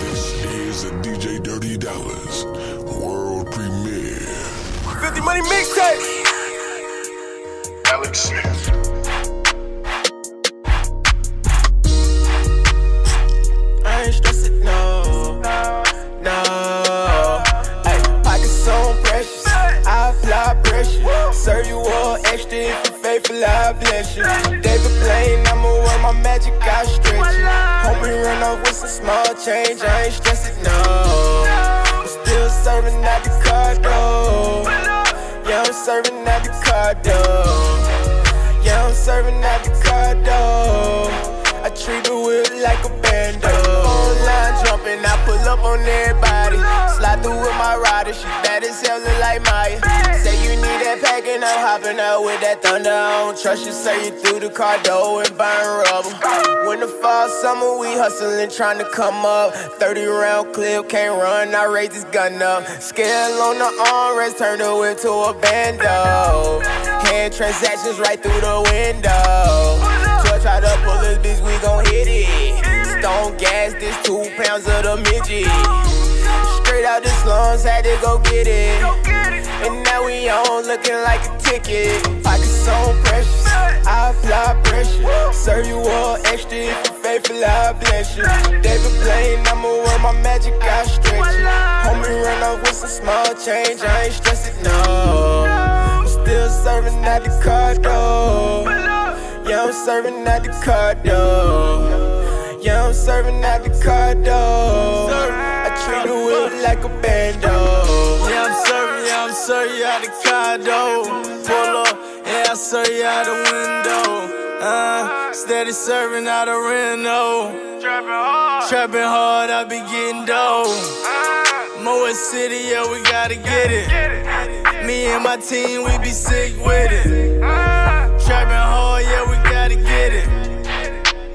This is a DJ Dirty Dollars world premiere. 50 Money Mixtape. Alex Smith. I ain't stressing, no, no. Ay, pockets on precious, I apply pressure. Serve you all extra if you faithful, I bless you. David Blaine, I'ma wear my magic, I stretch it. Off with some small change, I ain't stressing, no. I'm still serving out the card, though. Yeah, I'm serving out the card, though. Yeah, I'm serving out the card, though. I treat the whip like a bando. Online jumping, I pull up on everybody. Slide through with my rider, she bad as hell, look like Maya. Say you need that pack and I'm hopping out with that thunder. I don't trust you, say you through the car door and burn rubber. The fall, summer, we hustling, trying to come up. 30 round clip, can't run, I raise this gun up. Scale on the armrest, turn the whip to a bando. Hand transactions right through the window. 12 try to pull this bitch, we gon' hit it. Stone gas, this two pounds of the midget. Straight out the slums, had to go get it. And now we on looking like a ticket. Pockets on precious, I apply pressure. Serve you all extra if you faithful, I bless you. David Blaine, I'ma wear my magic, I stretch it. Homie run off with some small change, I ain't stressing, no. Still serving at the though. Yeah, I'm serving at the though. Yeah, I'm serving at the though. I treat the whip like a bando. Yeah, I'm serving, yeah, I'm serving out the condo. Pull up, yeah, I serve you out the window. Uh, steady serving out a reno. Trapping hard, I be getting dough. Moa City, yeah, we gotta get it. Me and my team, we be sick with it. Trapping hard, yeah, we gotta get it.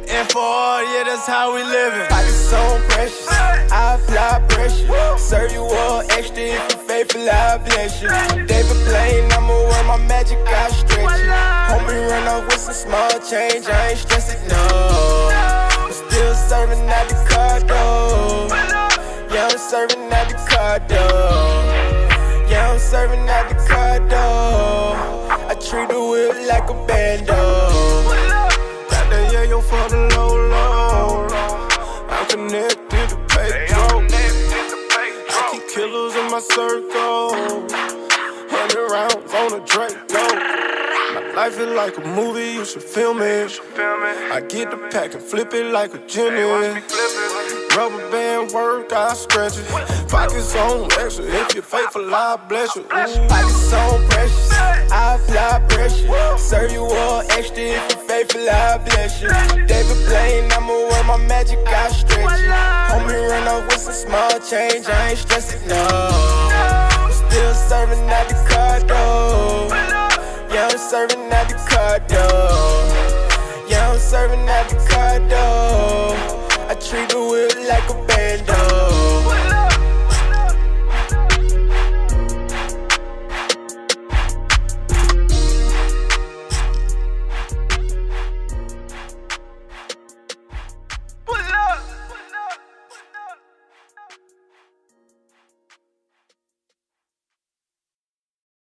And for all, yeah, that's how we living. Pockets on precious, I apply pressure. Serve you all extra if you faithful, I bless you. David Blaine, I'ma wear my magic, I stretch it. Homie run off with some small change, I ain't stressing, no. Still serving at the card, though. Yeah, I'm serving at the card, though. Yeah, I'm serving out the card, though. I treat the whip like a bando. Got that yayo for the low low. I'm connected my circle. Hundred rounds on a Draco. My life is like a movie, you should film it. I get the pack and flip it like a gymnast. Rubber band work, I stretch it. Pockets on extra, if you're faithful, I bless you. Ooh. Pockets on precious, I apply pressure. Serve you all extra if you're faithful, I bless you. David Blaine, I'ma wear my magic, I stretch it. Homie with some small change, I ain't stressing, no. Still serving out the though. Yeah, I'm serving out the though. Yeah, I'm serving out the though. I treat the whip like a